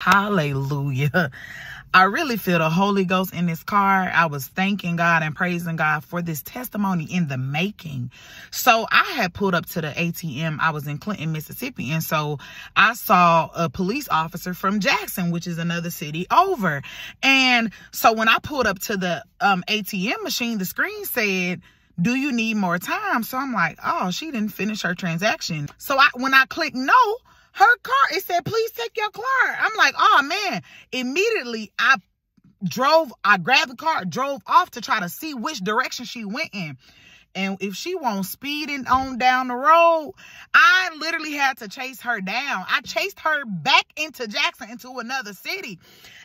Hallelujah. I really feel the Holy Ghost in this car. I was thanking God and praising God for this testimony in the making. So I had pulled up to the ATM. I was in Clinton, Mississippi. And so I saw a police officer from Jackson, which is another city over. And so when I pulled up to the um, ATM machine, the screen said, do you need more time? So I'm like, oh, she didn't finish her transaction. So I, when I click no, her car, it said, please take your car. I'm like, oh man. Immediately I drove, I grabbed the car, drove off to try to see which direction she went in. And if she won't speeding on down the road, I literally had to chase her down. I chased her back into Jackson, into another city.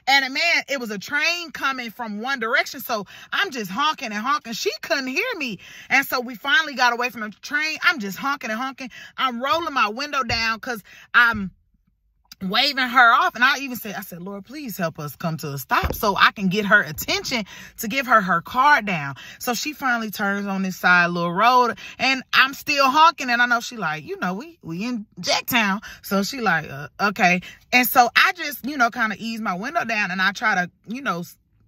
And man, it was a train coming from one direction. So I'm just honking and honking. She couldn't hear me. And so we finally got away from the train. I'm just honking and honking. I'm rolling my window down because I'm waving her off. And I even said, I said, Lord, please help us come to a stop so I can get her attention to give her her car down. So she finally turns on this side little road and I'm still honking. And I know she like, you know, we, we in Jacktown. So she like, uh, okay. And so I just, you know, kind of ease my window down and I try to, you know,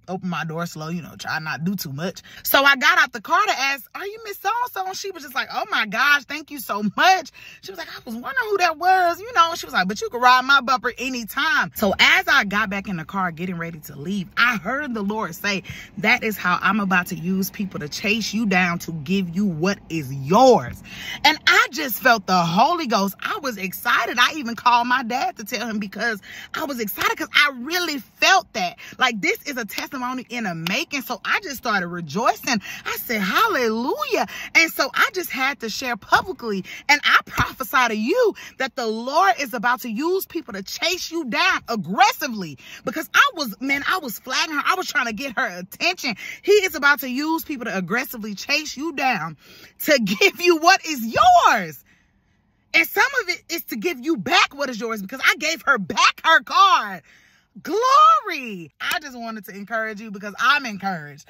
open my door slow, you know, try not do too much. So I got out the car to ask, are you Miss So-and-so? And she was just like, oh my gosh, thank you so much. She was like, I was wondering who that was, you know. She was like, but you can ride my bumper anytime. So as I got back in the car getting ready to leave, I heard the Lord say, that is how I'm about to use people to chase you down to give you what is yours. And I just felt the Holy Ghost. I was excited. I even called my dad to tell him because I was excited because I really felt that. Like this is a testimony in a making. So I just started rejoicing. I said, hallelujah. And so I just had to share publicly. And I prophesy to you that the Lord is about to use people to chase you down aggressively because I was, man, I was flagging her. I was trying to get her attention. He is about to use people to aggressively chase you down to give you what is yours. And some of it is to give you back what is yours because I gave her back her card. Glory. I just wanted to encourage you because I'm encouraged.